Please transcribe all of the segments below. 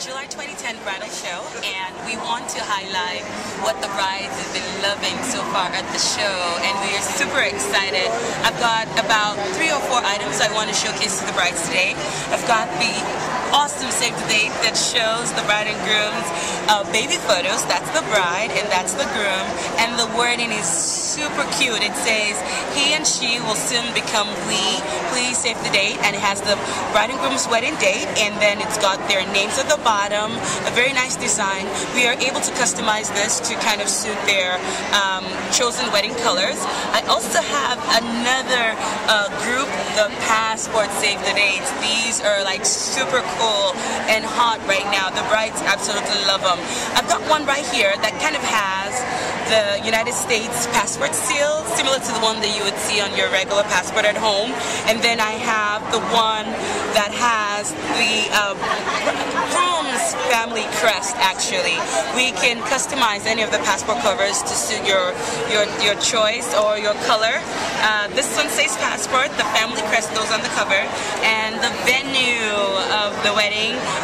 July 2010 bridal show, and we want to highlight what the brides have been loving so far at the show, and we are super excited. I've got about three or four items I want to showcase to the brides today. I've got the awesome save the date that shows the bride and groom's uh, baby photos. That's the bride and that's the groom. And the wording is super cute. It says, he and she will soon become we. Please save the date. And it has the bride and groom's wedding date. And then it's got their names at the bottom. A very nice design. We are able to customize this to kind of suit their um, chosen wedding colors. I also have another uh, group, the Passport Save the Dates. These are like super cool cool and hot right now. The brides absolutely love them. I've got one right here that kind of has the United States passport seal, similar to the one that you would see on your regular passport at home. And then I have the one that has the uh, family crest, actually. We can customize any of the passport covers to suit your, your, your choice or your color. Uh, this one says passport, the family crest goes on the cover,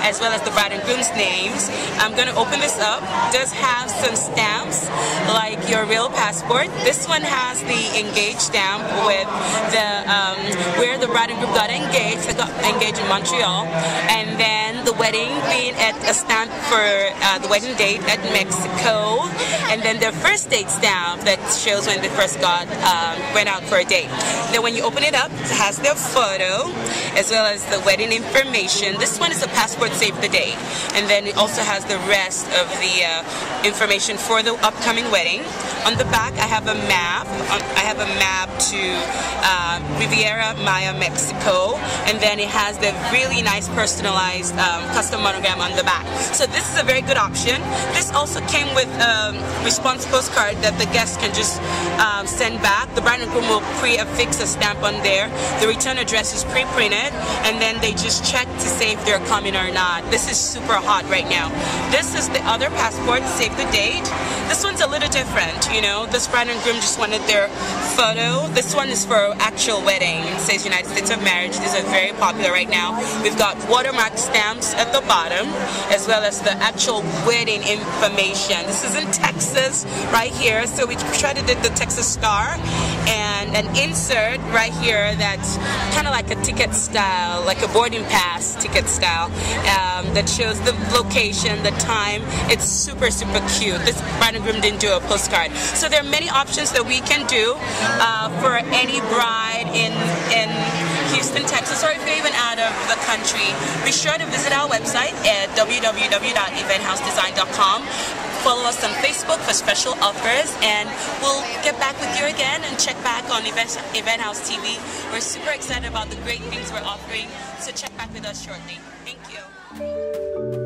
as well as the bride and groom's names. I'm going to open this up. Does have some stamps, like your real passport. This one has the engaged stamp with the um, where the bride and groom got engaged. They got engaged in Montreal, and then the wedding being at a stamp for uh, the wedding date at Mexico, and then their first date stamp that shows when they first got um, went out for a date. Then when you open it up, it has their photo as well as the wedding information. This one is a passport save the date, and then it also has the rest of the uh, information for the upcoming wedding. On the back, I have a map. I have a map to uh, Riviera Maya, Mexico, and then it has the really nice personalized um, custom monogram on the back. So this is a very good option. This also came with a um, response postcard that the guests can just um, send back. The bride and groom will pre-affix a stamp on there. The return address is pre-printed, and then they just check to see if they're coming or not. This is super hot right now. This is the other passport, save the date. This one's a little different, you know. This bride and groom just wanted their photo. This one is for actual wedding. It says United States of Marriage. These are very popular right now. We've got watermark stamps at the bottom, as well as the actual wedding information. This is in Texas, right here. So we try to the Texas star and an insert right here that's kind of like a ticket style, like a boarding pass ticket style um, that shows the location, the time. It's super, super cute. This bride and groom didn't do a postcard. So there are many options that we can do uh, for any bride in, in Houston, Texas, or if you're even out of the country. Be sure to visit our website at www.eventhousedesign.com follow us on Facebook for special offers, and we'll get back with you again and check back on Event, Event House TV. We're super excited about the great things we're offering, so check back with us shortly. Thank you.